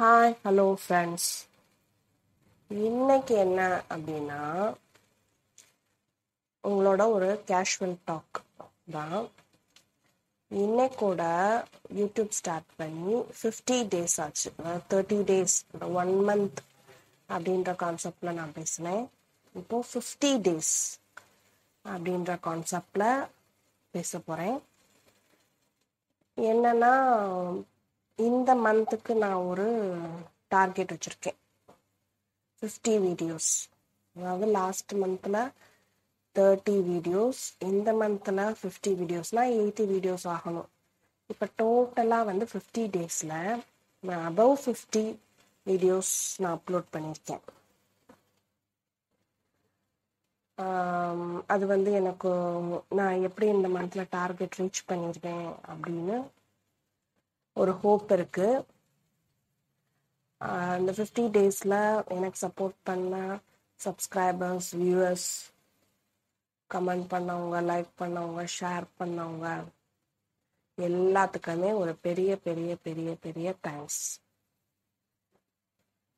Hi hello friends இன்னைக்கு என்ன அப்படின்னா உங்களோட ஒரு கேஷுவல் டாக் தான். இன்னைக்கூட யூடியூப் ஸ்டார்ட் பண்ணி ஃபிஃப்டி டேஸ் ஆச்சு. அதாவது தேர்ட்டி டேஸ் ஒன் மந்த் அப்படின்ற கான்செப்டில் நான் பேசினேன். இப்போது ஃபிஃப்டி டேஸ் அப்படின்ற கான்செப்டில் பேச போகிறேன் என்னன்னா இந்த மந்த்துக்கு நான் ஒரு டார்கெட் வச்சுருக்கேன். ஃபிஃப்டி வீடியோஸ் அதாவது லாஸ்ட் மந்தில் தேர்ட்டி வீடியோஸ் இந்த மந்தில் ஃபிஃப்டி வீடியோஸ்னால் எயிட்டி வீடியோஸ் ஆகணும். இப்போ டோட்டலாக வந்து ஃபிஃப்டி டேஸில் நான் அபவ் ஃபிஃப்டி வீடியோஸ் நான் அப்லோட் பண்ணியிருக்கேன். அது வந்து எனக்கு நான் எப்படி இந்த மந்தில் டார்கெட் ரீச் பண்ணியிருக்கேன் அப்படின்னு ஒரு ஹோப் இருக்கு. அந்த ஃபிஃப்டி டேஸில் எனக்கு சப்போர்ட் பண்ண சப்ஸ்கிரைபர்ஸ் வியூவர்ஸ் கமெண்ட் பண்ணவங்க லைக் பண்ணவங்க ஷேர் பண்ணவங்க எல்லாத்துக்குமே ஒரு பெரிய பெரிய பெரிய பெரிய தேங்க்ஸ்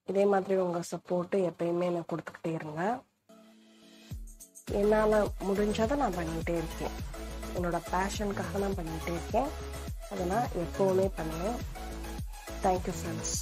இதே மாதிரி உங்கள் சப்போர்ட்டு எப்பயுமே எனக்கு கொடுத்துக்கிட்டே இருங்க. என்னால் முடிஞ்சதை நான் பண்ணிகிட்டே இருக்கேன். என்னோட பேஷனுக்காக நான் பண்ணிகிட்டே இருக்கேன். அதை நான் எப்போவுமே பண்ணுவேன் தேங்க்யூ ஃப்ரெண்ட்ஸ்